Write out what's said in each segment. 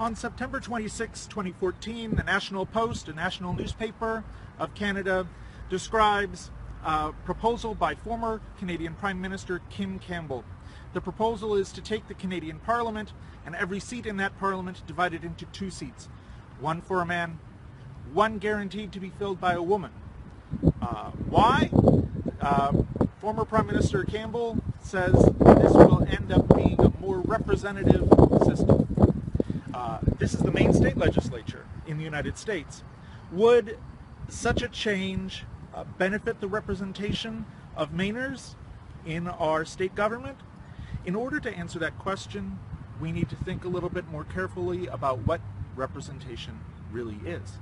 On September 26, 2014, the National Post, a national newspaper of Canada, describes a proposal by former Canadian Prime Minister Kim Campbell. The proposal is to take the Canadian Parliament and every seat in that Parliament divided into two seats, one for a man, one guaranteed to be filled by a woman. Uh, why? Uh, former Prime Minister Campbell says this will end up being a more representative system. This is the Maine state legislature in the United States. Would such a change uh, benefit the representation of Mainers in our state government? In order to answer that question, we need to think a little bit more carefully about what representation really is.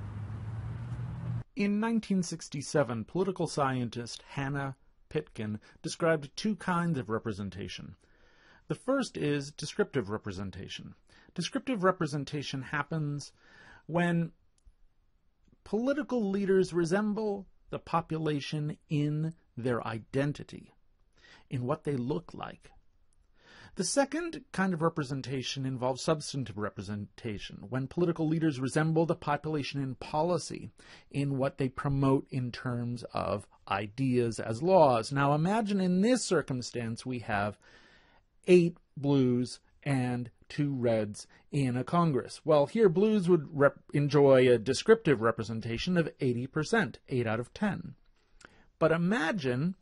In 1967, political scientist Hanna Pitkin described two kinds of representation. The first is descriptive representation. Descriptive representation happens when political leaders resemble the population in their identity, in what they look like. The second kind of representation involves substantive representation, when political leaders resemble the population in policy, in what they promote in terms of ideas as laws. Now imagine in this circumstance we have eight blues and two reds in a Congress. Well, here blues would rep- enjoy a descriptive representation of 80%, 8 out of 10. But imagine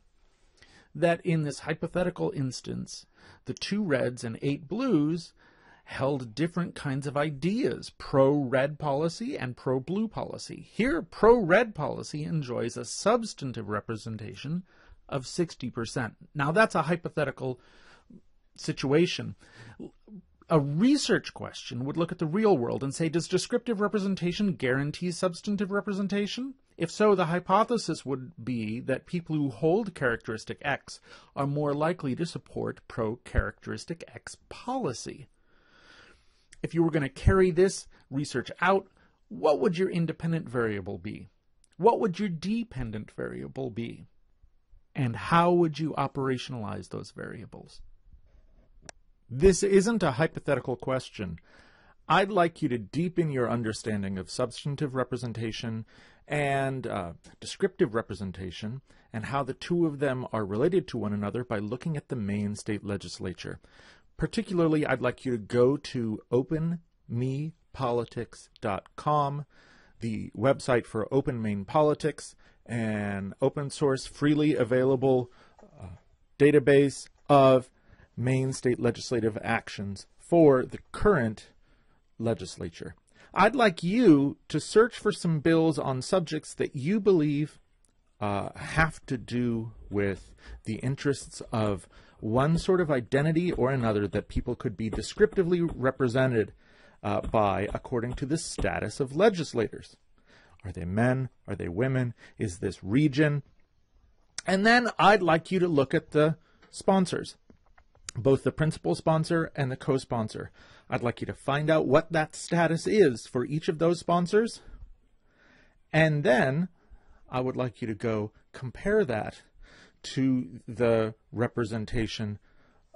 that in this hypothetical instance, the two reds and eight blues held different kinds of ideas pro red policy and pro blue policy. Here, pro red policy enjoys a substantive representation of 60%. Now, that's a hypothetical situation. A research question would look at the real world and say, does descriptive representation guarantee substantive representation? If so, the hypothesis would be that people who hold characteristic X are more likely to support pro characteristic X policy. If you were going to carry this research out, what would your independent variable be? What would your dependent variable be? And how would you operationalize those variables? This isn't a hypothetical question. I'd like you to deepen your understanding of substantive representation and uh, descriptive representation and how the two of them are related to one another by looking at the Maine state legislature. Particularly, I'd like you to go to openmepolitics.com, the website for Open Maine Politics, an open source, freely available uh, database of Maine state legislative actions for the current legislature. I'd like you to search for some bills on subjects that you believe uh, have to do with the interests of one sort of identity or another that people could be descriptively represented uh, by according to the status of legislators. Are they men? Are they women? Is this region? And then I'd like you to look at the sponsors, both the principal sponsor and the co sponsor. I'd like you to find out what that status is for each of those sponsors. And then I would like you to go compare that to the representation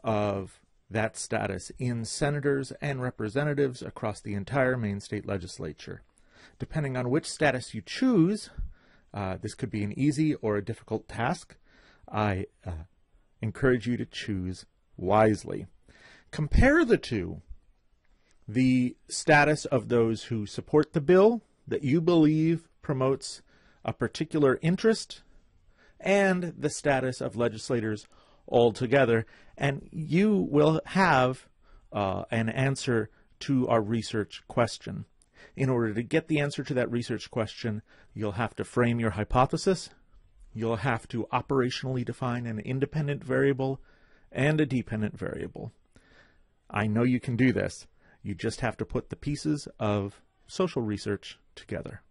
of that status in senators and representatives across the entire Maine state legislature. Depending on which status you choose, uh, this could be an easy or a difficult task. I uh, encourage you to choose wisely. Compare the two the status of those who support the bill that you believe promotes a particular interest and the status of legislators altogether. And you will have uh, an answer to our research question. In order to get the answer to that research question, you'll have to frame your hypothesis, you'll have to operationally define an independent variable and a dependent variable. I know you can do this. You just have to put the pieces of social research together.